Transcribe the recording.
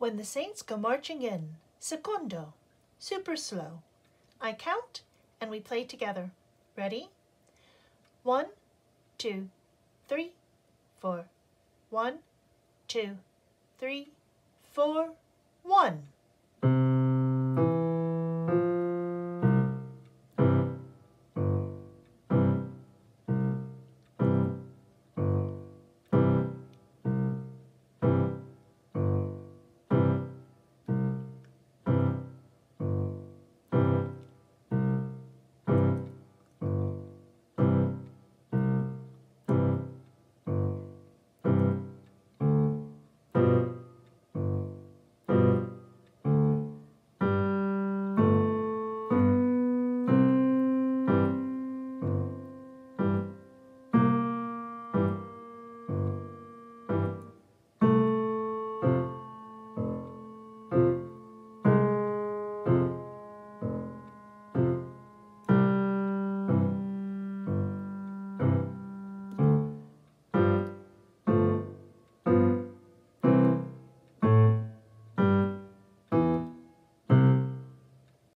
When the saints go marching in, secondo, super slow. I count and we play together. Ready? One, two, three, four. One, two, three, four, one.